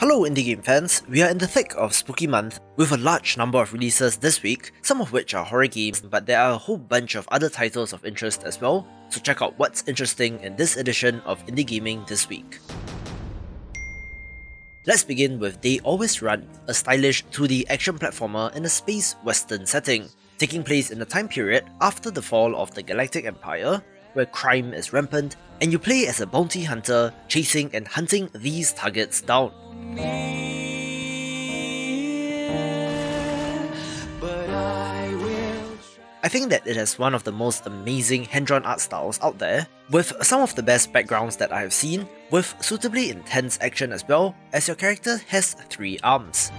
Hello indie game fans, we are in the thick of spooky month with a large number of releases this week, some of which are horror games, but there are a whole bunch of other titles of interest as well, so check out what's interesting in this edition of Indie Gaming this week. Let's begin with They Always Run, a stylish 2D action platformer in a space western setting, taking place in the time period after the fall of the Galactic Empire, where crime is rampant, and you play as a bounty hunter chasing and hunting these targets down. I think that it has one of the most amazing hand-drawn art styles out there, with some of the best backgrounds that I have seen, with suitably intense action as well, as your character has three arms.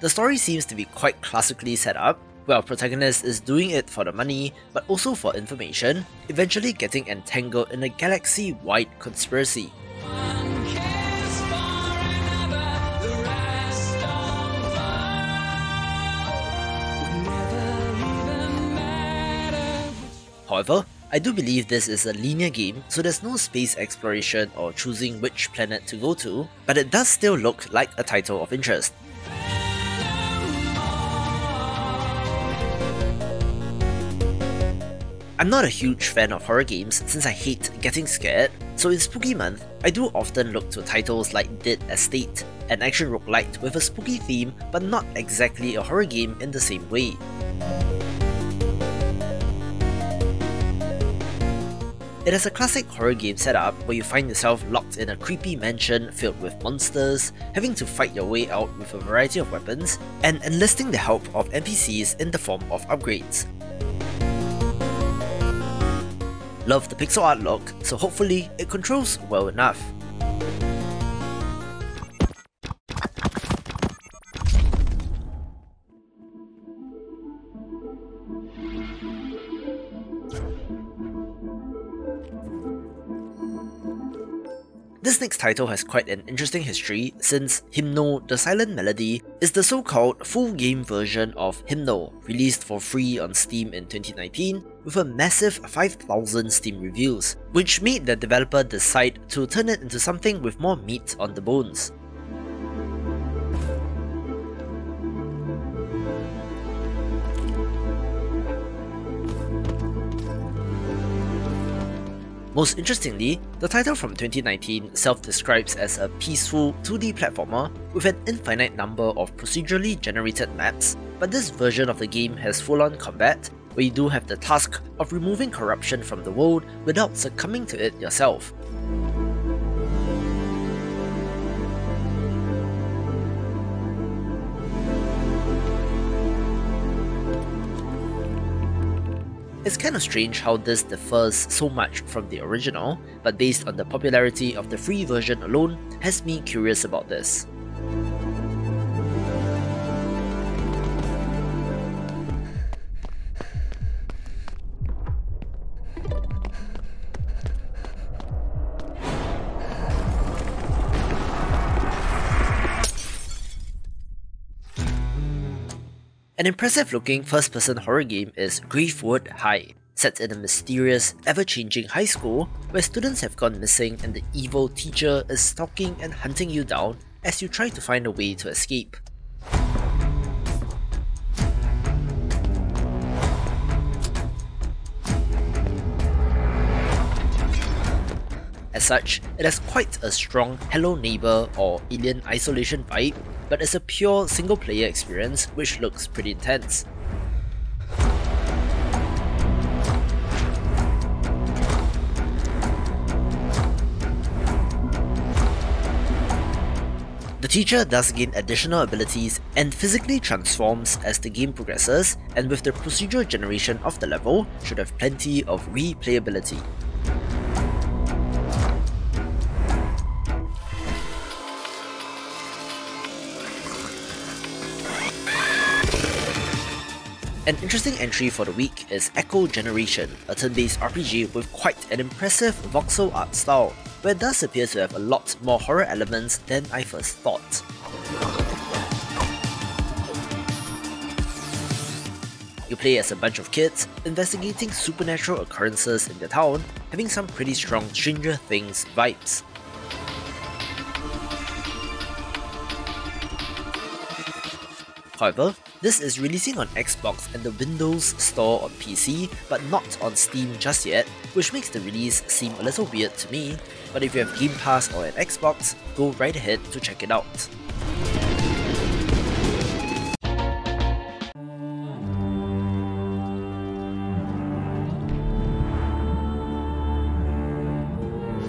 The story seems to be quite classically set up, where our protagonist is doing it for the money, but also for information, eventually getting entangled in a galaxy-wide conspiracy. However, I do believe this is a linear game, so there's no space exploration or choosing which planet to go to, but it does still look like a title of interest. I'm not a huge fan of horror games since I hate getting scared, so in Spooky Month, I do often look to titles like Dead Estate, an action roguelite with a spooky theme but not exactly a horror game in the same way. It is a classic horror game setup where you find yourself locked in a creepy mansion filled with monsters, having to fight your way out with a variety of weapons, and enlisting the help of NPCs in the form of upgrades. Love the pixel art look, so hopefully it controls well enough. Next title has quite an interesting history since Himno The Silent Melody is the so-called full game version of Himno, released for free on Steam in 2019 with a massive 5000 Steam reviews, which made the developer decide to turn it into something with more meat on the bones. Most interestingly, the title from 2019 self-describes as a peaceful 2D platformer with an infinite number of procedurally generated maps, but this version of the game has full-on combat, where you do have the task of removing corruption from the world without succumbing to it yourself. It's kind of strange how this differs so much from the original, but based on the popularity of the free version alone, has me curious about this. An impressive looking first person horror game is Gravewood High, set in a mysterious, ever changing high school where students have gone missing and the evil teacher is stalking and hunting you down as you try to find a way to escape. As such, it has quite a strong Hello Neighbor or Alien Isolation vibe, but it's a pure single player experience which looks pretty intense. The teacher does gain additional abilities and physically transforms as the game progresses, and with the procedural generation of the level, should have plenty of replayability. An interesting entry for the week is Echo Generation, a turn-based RPG with quite an impressive voxel art style, where it does appear to have a lot more horror elements than I first thought. You play as a bunch of kids, investigating supernatural occurrences in the town, having some pretty strong Stranger Things vibes. However, this is releasing on Xbox and the Windows Store on PC, but not on Steam just yet, which makes the release seem a little weird to me, but if you have Game Pass or an Xbox, go right ahead to check it out.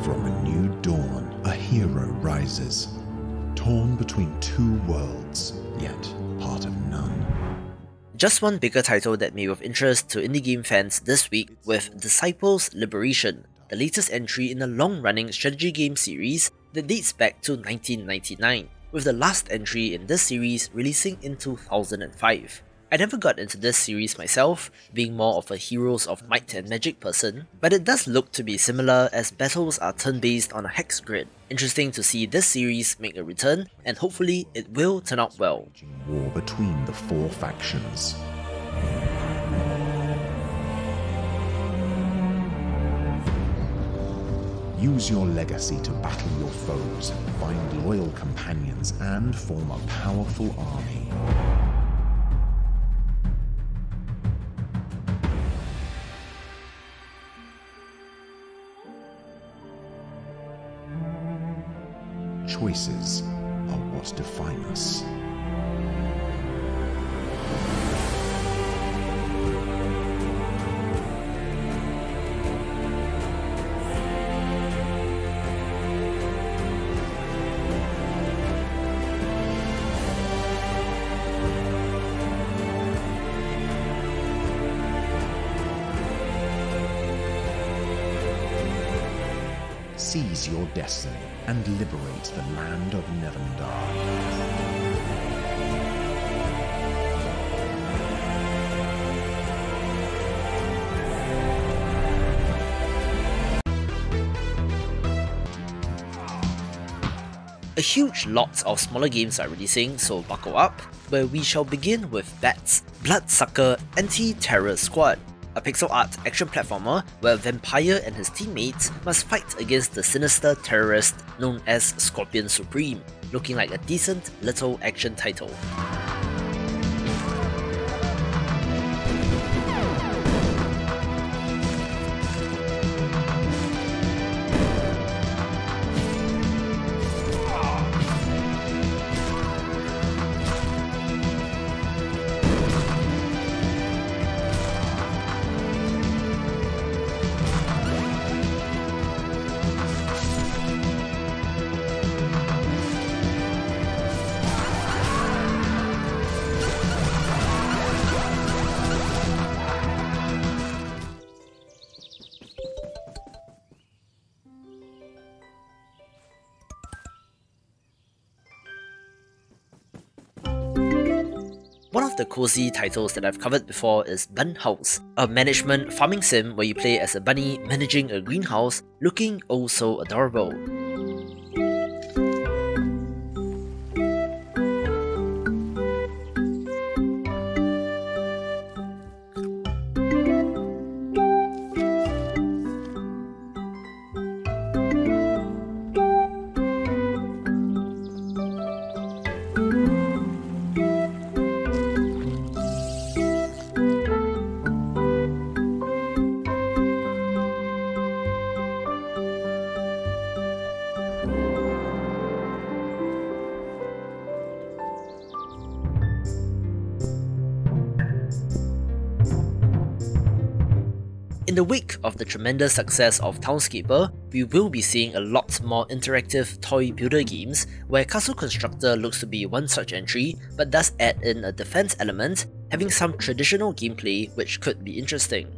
From a new dawn, a hero rises, torn between two worlds, yet. Just one bigger title that may be of interest to indie game fans this week with Disciples Liberation, the latest entry in a long-running strategy game series that dates back to 1999, with the last entry in this series releasing in 2005. I never got into this series myself, being more of a Heroes of Might and Magic person, but it does look to be similar as battles are turn-based on a hex grid. Interesting to see this series make a return, and hopefully it will turn out well. War between the four factions. Use your legacy to battle your foes, find loyal companions, and form a powerful army. Choices are what define us. Seize your destiny and liberate the land of Nevendar. A huge lot of smaller games are releasing, so buckle up, where we shall begin with Bats Bloodsucker Anti-Terror Squad, a pixel art action platformer where Vampire and his teammates must fight against the sinister terrorist known as Scorpion Supreme, looking like a decent little action title. Cozy titles that I've covered before is Bunhouse, a management farming sim where you play as a bunny managing a greenhouse looking oh so adorable. The wake of the tremendous success of Townscaper, we will be seeing a lot more interactive toy builder games where Castle Constructor looks to be one such entry but does add in a defense element, having some traditional gameplay which could be interesting.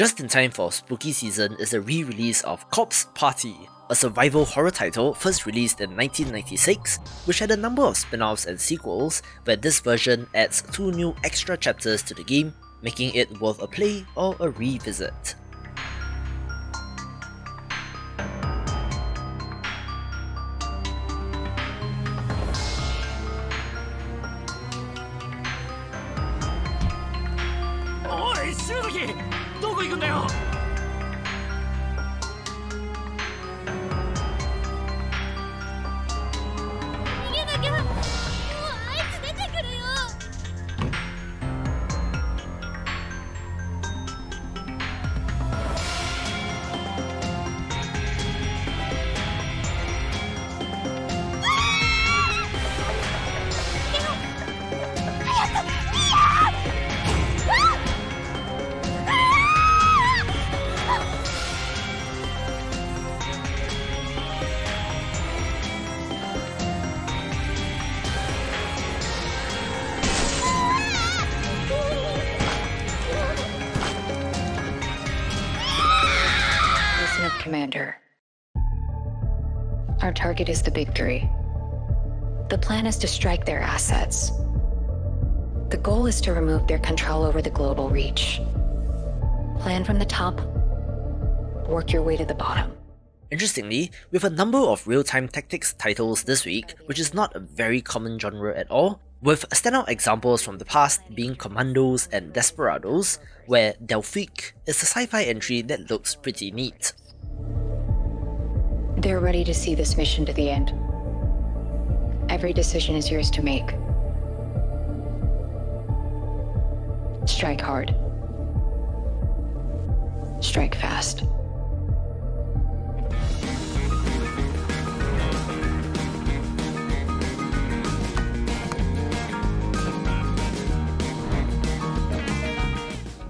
Just in time for spooky season is the re-release of Corpse Party, a survival horror title first released in 1996, which had a number of spin-offs and sequels, but this version adds two new extra chapters to the game, making it worth a play or a revisit. Commander. Our target is the Big Three. The plan is to strike their assets. The goal is to remove their control over the global reach. Plan from the top, work your way to the bottom. Interestingly, with a number of real-time tactics titles this week, which is not a very common genre at all, with standout examples from the past being Commandos and Desperados, where Delphyq is a sci-fi entry that looks pretty neat. They're ready to see this mission to the end. Every decision is yours to make. Strike hard. Strike fast.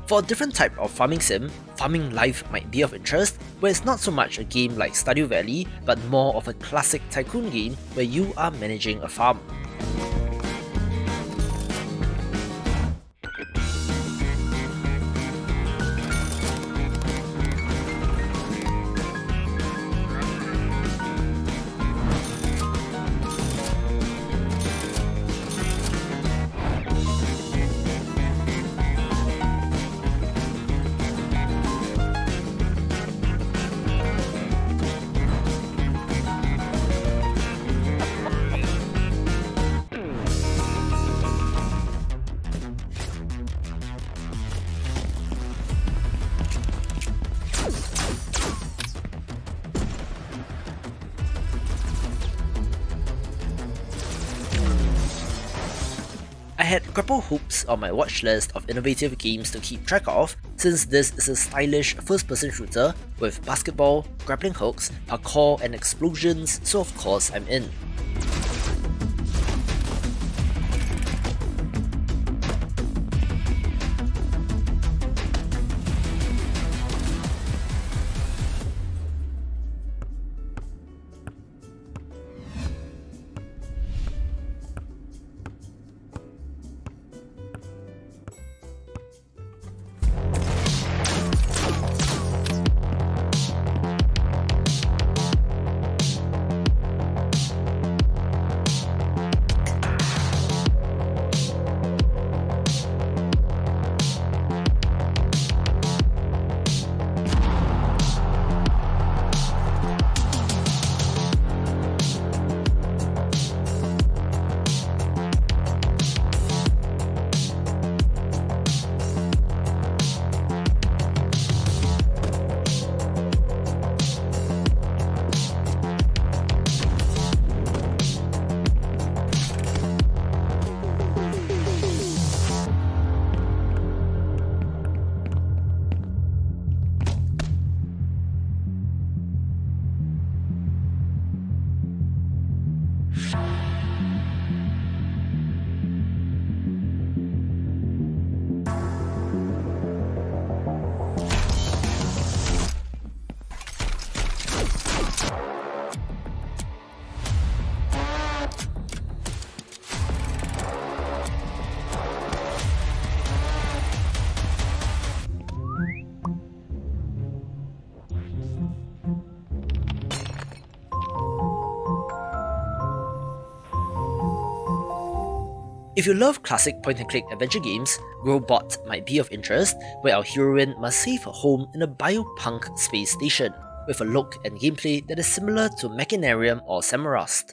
For a different type of farming sim, Farming Life might be of interest, where it's not so much a game like Stardew Valley, but more of a classic tycoon game where you are managing a farm. On my watch list of innovative games to keep track of, since this is a stylish first-person shooter with basketball, grappling hooks, parkour and explosions, so of course I'm in. If you love classic point-and-click adventure games, Growbot might be of interest, where our heroine must save her home in a biopunk space station, with a look and gameplay that is similar to Machinarium or Samorost.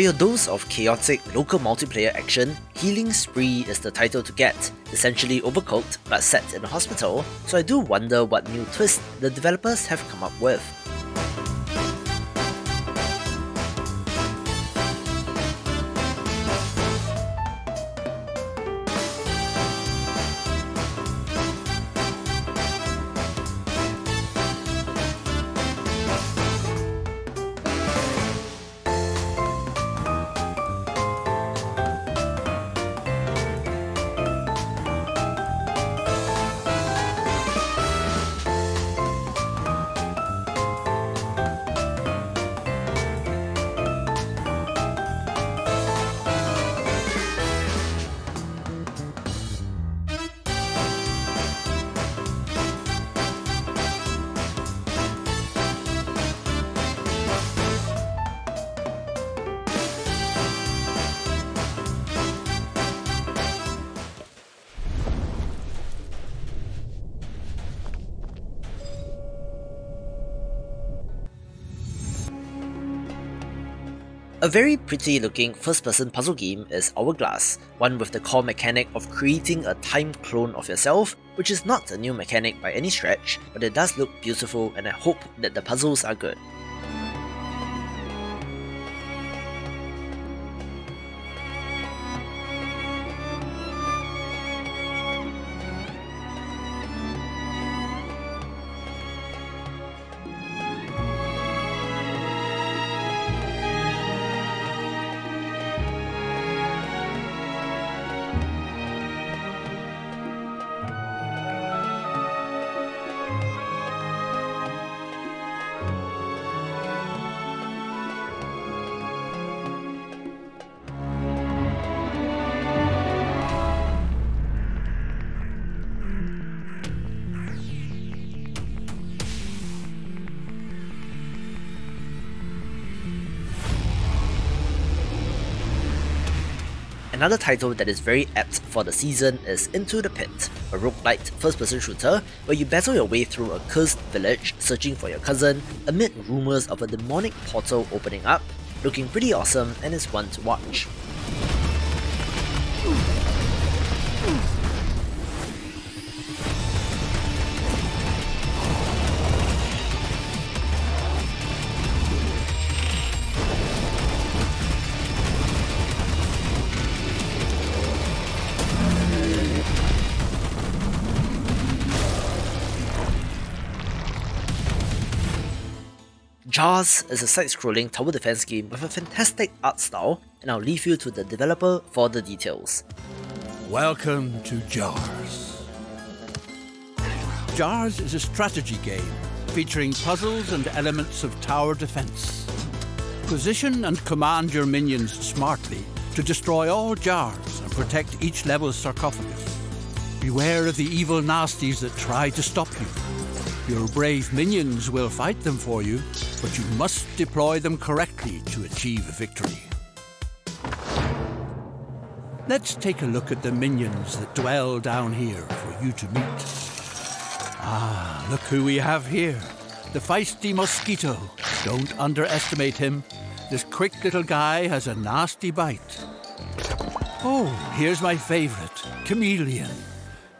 For your dose of chaotic local multiplayer action, Healing Spree is the title to get, essentially overcooked but set in a hospital, so I do wonder what new twist the developers have come up with. Very pretty looking first person puzzle game is Hourglass, one with the core mechanic of creating a time clone of yourself, which is not a new mechanic by any stretch, but it does look beautiful and I hope that the puzzles are good. Another title that is very apt for the season is Into the Pit, a roguelite first-person shooter where you battle your way through a cursed village searching for your cousin amid rumours of a demonic portal opening up, looking pretty awesome and is one to watch. Jars is a side-scrolling tower defense game with a fantastic art style, and I'll leave you to the developer for the details. Welcome to Jars. Jars is a strategy game featuring puzzles and elements of tower defense. Position and command your minions smartly to destroy all jars and protect each level's sarcophagus. Beware of the evil nasties that try to stop you. Your brave minions will fight them for you, but you must deploy them correctly to achieve a victory. Let's take a look at the minions that dwell down here for you to meet. Ah, look who we have here. The feisty mosquito. Don't underestimate him. This quick little guy has a nasty bite. Oh, here's my favorite, Chameleon.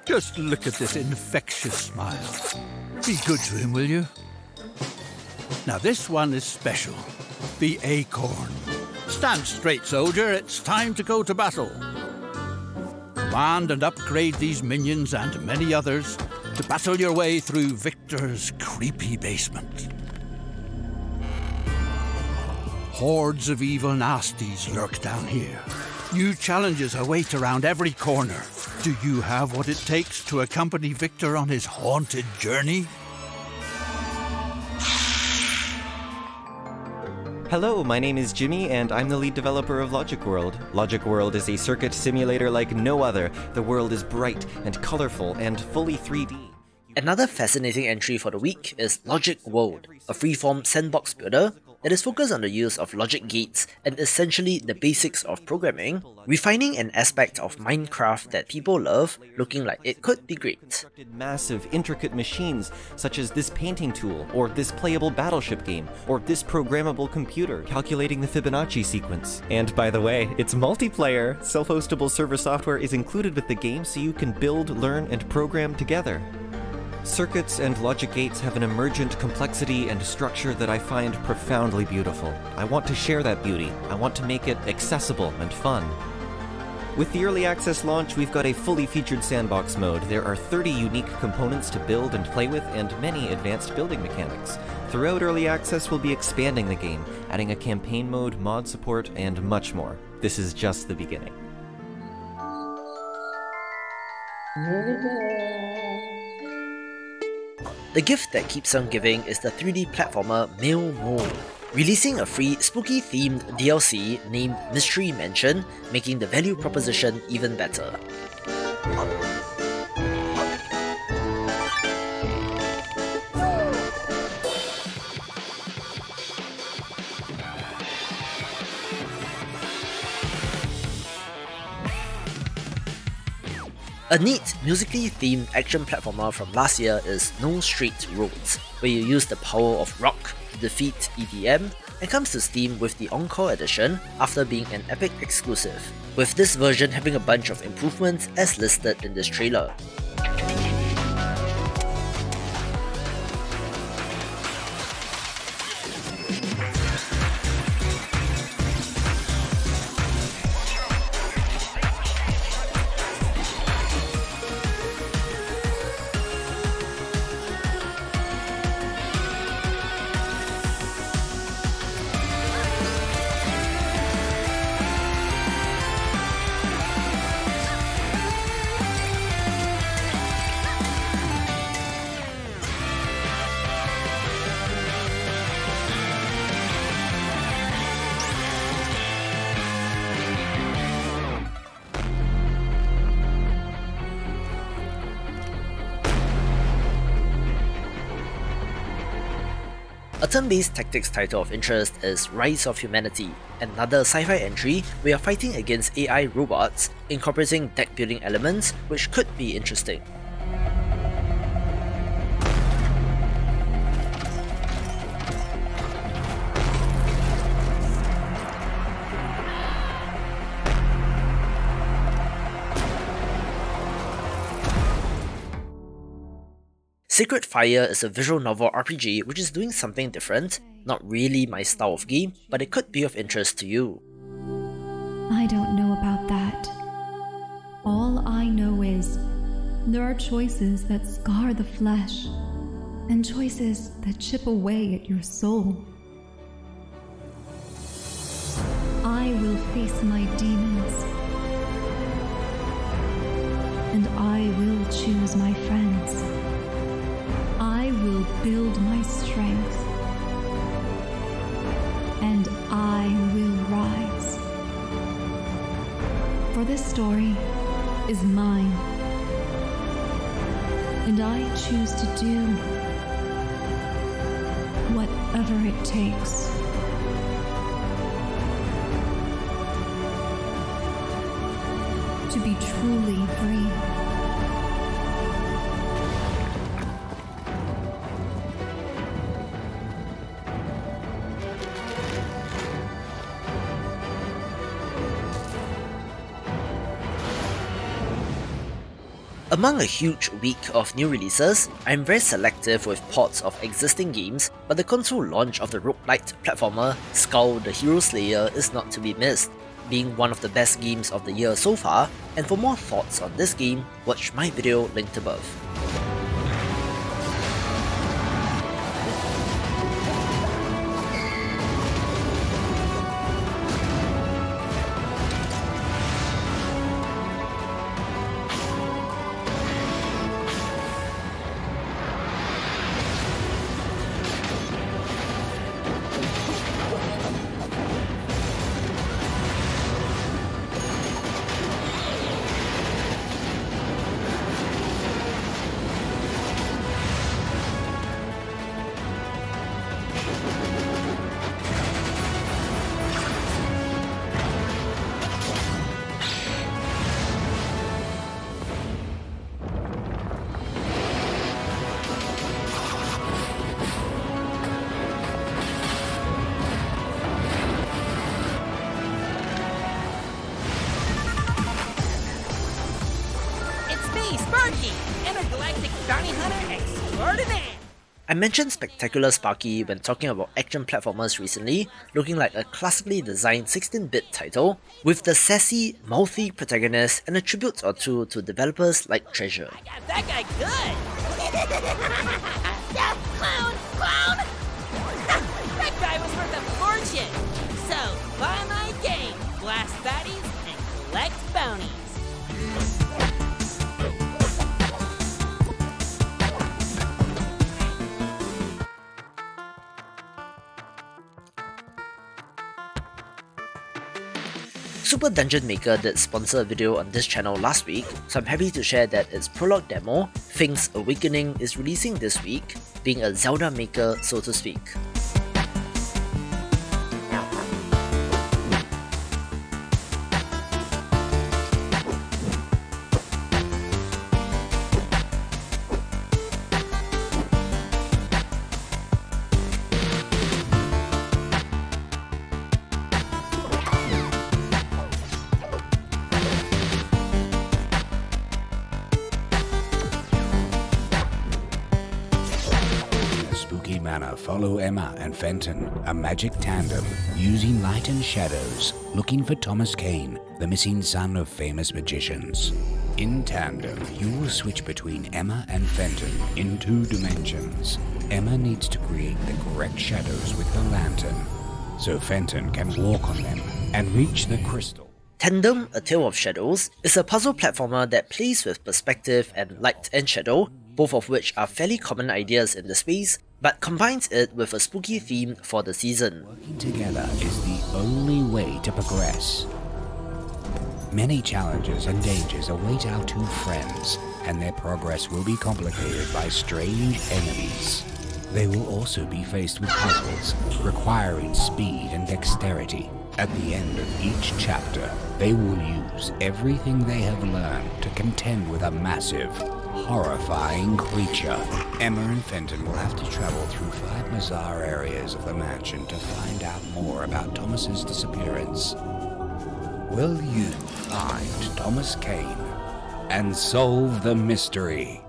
Just look at this infectious smile. Be good to him, will you? Now, this one is special. The Acorn. Stand straight, soldier. It's time to go to battle. Command and upgrade these minions and many others to battle your way through Victor's creepy basement. Hordes of evil nasties lurk down here. New challenges await around every corner. Do you have what it takes to accompany Victor on his haunted journey? Hello, my name is Jimmy, and I'm the lead developer of Logic World. Logic World is a circuit simulator like no other. The world is bright and colorful and fully 3D. Another fascinating entry for the week is Logic World, a freeform sandbox builder that is focused on the use of logic gates and essentially the basics of programming, refining an aspect of Minecraft that people love, looking like it could be great. Massive, intricate machines, such as this painting tool, or this playable battleship game, or this programmable computer calculating the Fibonacci sequence. And by the way, it's multiplayer! Self-hostable server software is included with the game so you can build, learn, and program together. Circuits and logic gates have an emergent complexity and structure that I find profoundly beautiful. I want to share that beauty. I want to make it accessible and fun. With the early access launch, we've got a fully featured sandbox mode. There are 30 unique components to build and play with, and many advanced building mechanics. Throughout early access, we'll be expanding the game, adding a campaign mode, mod support, and much more. This is just the beginning. The gift that keeps on giving is the 3D platformer Mail Mole, releasing a free spooky themed DLC named Mystery Mansion, making the value proposition even better. A neat, musically themed action platformer from last year is No Straight Roads, where you use the power of rock to defeat EDM, and comes to Steam with the Encore Edition after being an Epic exclusive, with this version having a bunch of improvements as listed in this trailer. Turn-based tactics title of interest is Rise of Humanity, another sci-fi entry where you're fighting against AI robots, incorporating deck building elements which could be interesting. Sacred Fire is a visual novel RPG which is doing something different, not really my style of game, but it could be of interest to you. I don't know about that. All I know is there are choices that scar the flesh, and choices that chip away at your soul. I will face my demons, and I will choose my friends. Will build my strength, and I will rise. For this story is mine, and I choose to do whatever it takes. To be truly free. Among a huge week of new releases, I'm very selective with ports of existing games, but the console launch of the roguelite platformer Skul the Hero Slayer is not to be missed. being one of the best games of the year so far, and for more thoughts on this game, watch my video linked above. I mentioned Spectacular Sparky when talking about action platformers recently, looking like a classically designed 16-bit title, with the sassy, mouthy protagonist and a tribute or two to developers like Treasure. I got that guy good! yeah, clown! Clown! that guy was worth a fortune! So, buy my game, blast baddies, and collect bounties. Super Dungeon Maker did sponsor a video on this channel last week, so I'm happy to share that its prologue demo, Fink's Awakening, is releasing this week, being a Zelda maker so to speak. Follow Emma and Fenton, a magic tandem, using light and shadows, looking for Thomas Kane, the missing son of famous magicians. In tandem, you will switch between Emma and Fenton in two dimensions. Emma needs to create the correct shadows with her lantern, so Fenton can walk on them and reach the crystal. Tandem, A Tale of Shadows, is a puzzle platformer that plays with perspective and light and shadow, both of which are fairly common ideas in the space, but combines it with a spooky theme for the season. Working together is the only way to progress. Many challenges and dangers await our two friends, and their progress will be complicated by strange enemies. They will also be faced with puzzles requiring speed and dexterity. At the end of each chapter, they will use everything they have learned to contend with a massive, horrifying creature. Emma and Fenton will have to travel through five bizarre areas of the mansion to find out more about Thomas's disappearance. Will you find Thomas Kane and solve the mystery?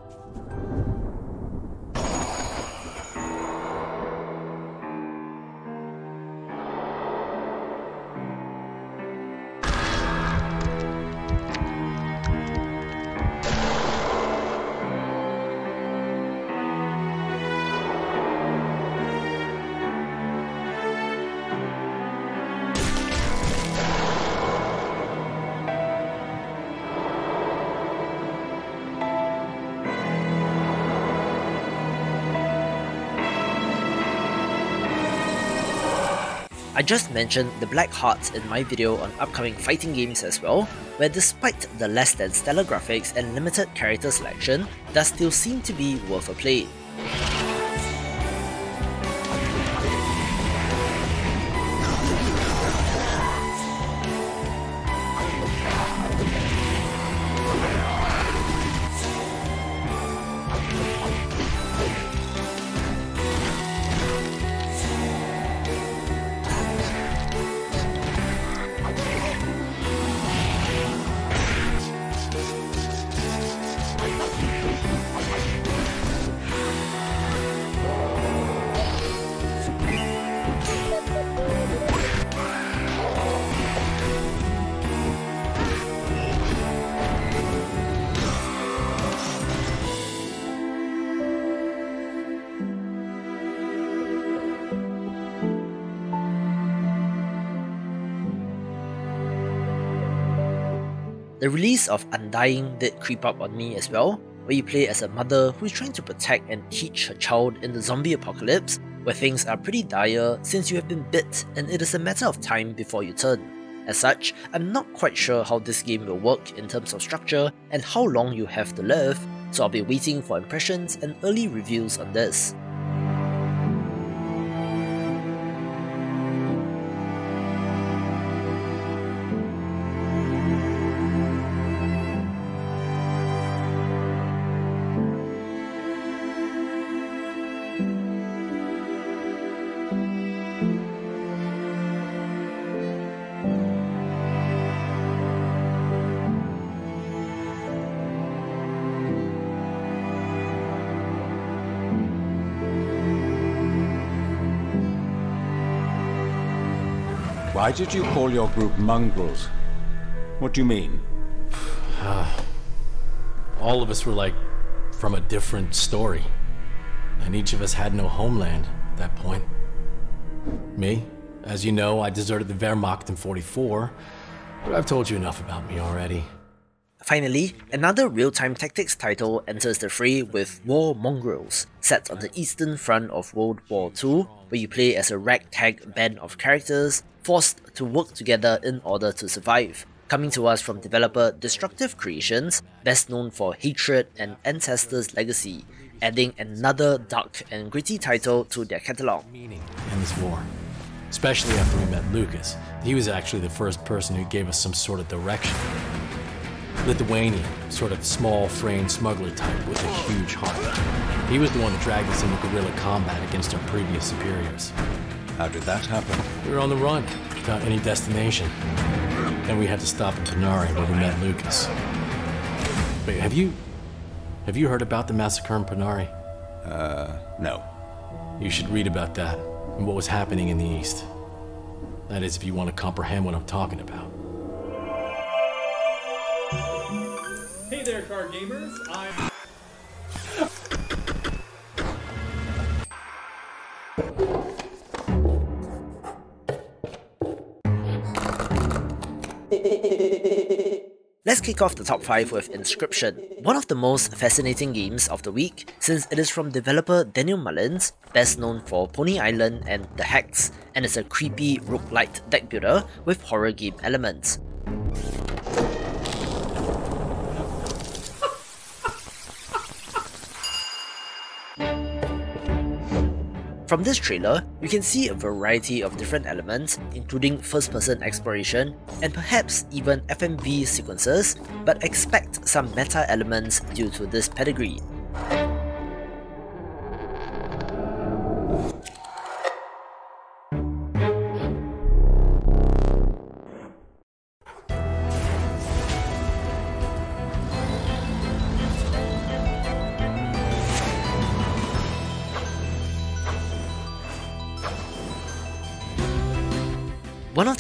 Just mentioned the Black Hearts in my video on upcoming fighting games as well, where despite the less than stellar graphics and limited character selection, does still seem to be worth a play. The release of Undying did creep up on me as well, where you play as a mother who is trying to protect and teach her child in the zombie apocalypse, where things are pretty dire since you have been bit and it is a matter of time before you turn. As such, I'm not quite sure how this game will work in terms of structure and how long you have to live, so I'll be waiting for impressions and early reviews on this. Why did you call your group mongrels? What do you mean? All of us were like from a different story. And each of us had no homeland at that point. Me, as you know, I deserted the Wehrmacht in 44, but I've told you enough about me already. Finally, another real-time tactics title enters the fray with War Mongrels, set on the eastern front of World War II, where you play as a ragtag band of characters forced to work together in order to survive. Coming to us from developer Destructive Creations, best known for Hatred and Ancestors Legacy, adding another dark and gritty title to their catalogue. Meaning in this war. Especially after we met Lucas. He was actually the first person who gave us some sort of direction. Lithuanian, sort of small framed smuggler type with a huge heart. He was the one that dragged us into guerrilla combat against our previous superiors. How did that happen? We were on the run, without any destination. And we had to stop in Ponary where we met Lucas. Wait, have you... Have you heard about the massacre in Ponary? Uh, no. You should read about that and what was happening in the East. That is, if you want to comprehend what I'm talking about. Hey there, card gamers. I'm. Off the top 5 with Inscryption, one of the most fascinating games of the week since it is from developer Daniel Mullins, best known for Pony Island and The Hex, and is a creepy roguelite deck builder with horror game elements. From this trailer, you can see a variety of different elements, including first-person exploration, and perhaps even FMV sequences, but expect some meta elements due to this pedigree.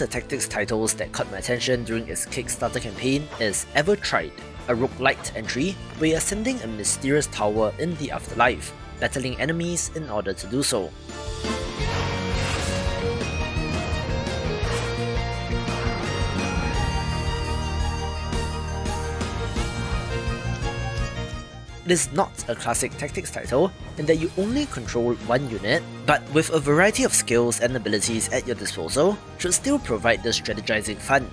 The tactics titles that caught my attention during its Kickstarter campaign is Evertried, a roguelite entry where you're ascending a mysterious tower in the afterlife, battling enemies in order to do so. It is not a classic tactics title in that you only control one unit, but with a variety of skills and abilities at your disposal, should still provide the strategizing fun.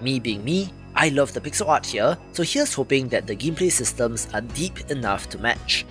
Me being me, I love the pixel art here, so here's hoping that the gameplay systems are deep enough to match.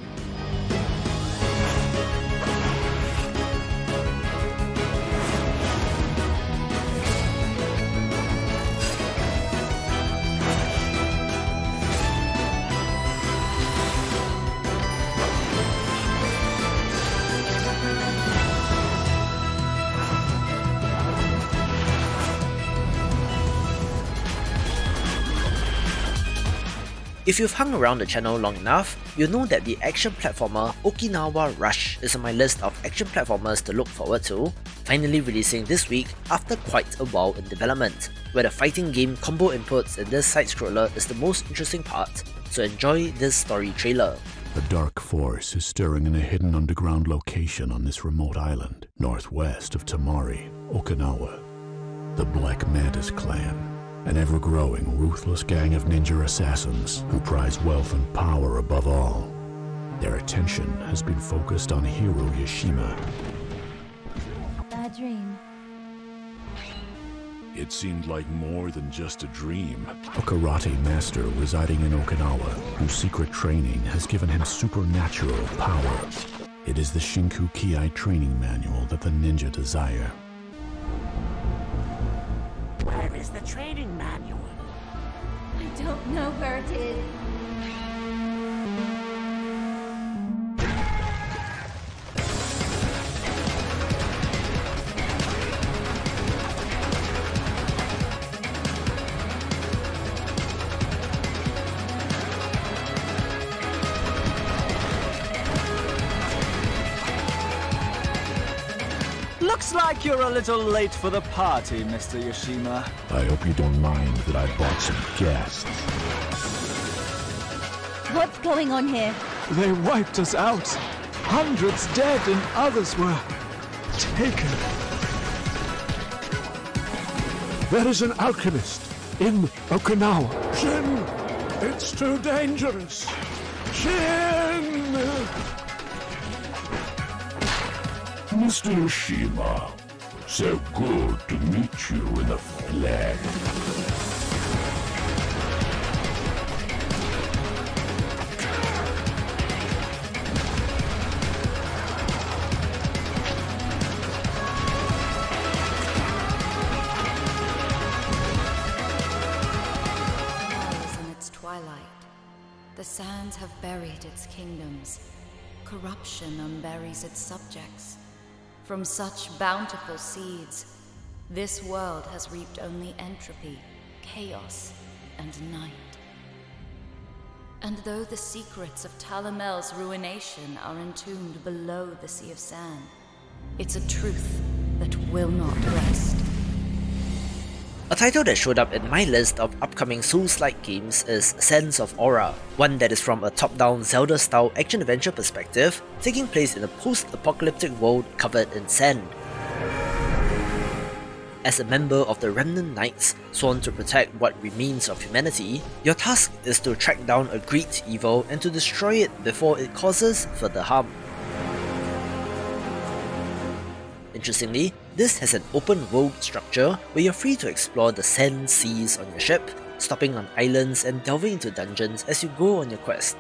If you've hung around the channel long enough, you'll know that the action platformer Okinawa Rush is on my list of action platformers to look forward to, finally releasing this week after quite a while in development, where the fighting game combo inputs in this side-scroller is the most interesting part, so enjoy this story trailer. A dark force is stirring in a hidden underground location on this remote island, northwest of Tamari, Okinawa. The Black Mantis Clan, an ever-growing, ruthless gang of ninja assassins who prize wealth and power above all. Their attention has been focused on Hiro Yashima. Bad dream. It seemed like more than just a dream. A karate master residing in Okinawa, whose secret training has given him supernatural power. It is the Shinku Ki training manual that the ninja desire. Training manual? I don't know where it is. You're a little late for the party, Mr. Yoshima. I hope you don't mind that I brought some guests. What's going on here? They wiped us out. Hundreds dead and others were taken. There is an alchemist in Okinawa. Shin! It's too dangerous! Shin! Mr. Yoshima, so good to meet you in the flesh. The sands have buried its kingdoms. Corruption unburies its subjects. From such bountiful seeds, this world has reaped only entropy, chaos, and night. And though the secrets of Talamel's ruination are entombed below the Sea of Sand, it's a truth that will not rest. A title that showed up in my list of upcoming Souls-like games is Sands of Aura, one that is from a top-down Zelda-style action-adventure perspective, taking place in a post-apocalyptic world covered in sand. As a member of the Remnant Knights, sworn to protect what remains of humanity, your task is to track down a great evil and to destroy it before it causes further harm. Interestingly, this has an open world structure where you're free to explore the sand seas on your ship, stopping on islands and delving into dungeons as you go on your quest.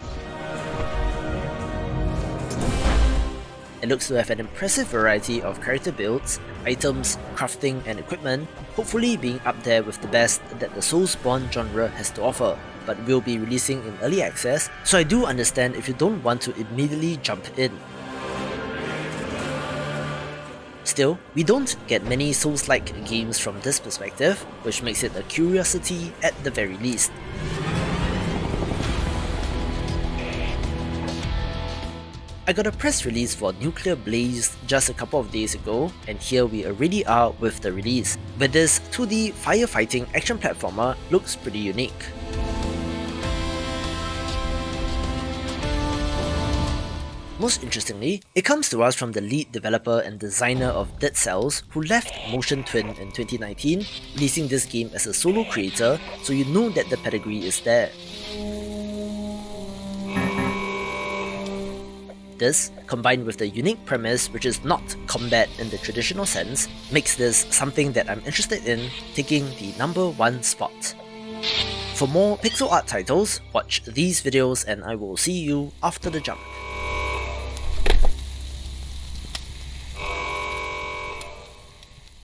It looks to have an impressive variety of character builds, items, crafting and equipment, hopefully being up there with the best that the Soulsborne genre has to offer, but will be releasing in early access, so I do understand if you don't want to immediately jump in. Still, we don't get many Souls-like games from this perspective, which makes it a curiosity at the very least. I got a press release for Nuclear Blaze just a couple of days ago, and here we already are with the release, But this 2D firefighting action platformer looks pretty unique. Most interestingly, it comes to us from the lead developer and designer of Dead Cells, who left Motion Twin in 2019, releasing this game as a solo creator, so you know that the pedigree is there. This, combined with the unique premise which is not combat in the traditional sense, makes this something that I'm interested in, taking the number one spot. For more pixel art titles, watch these videos and I will see you after the jump.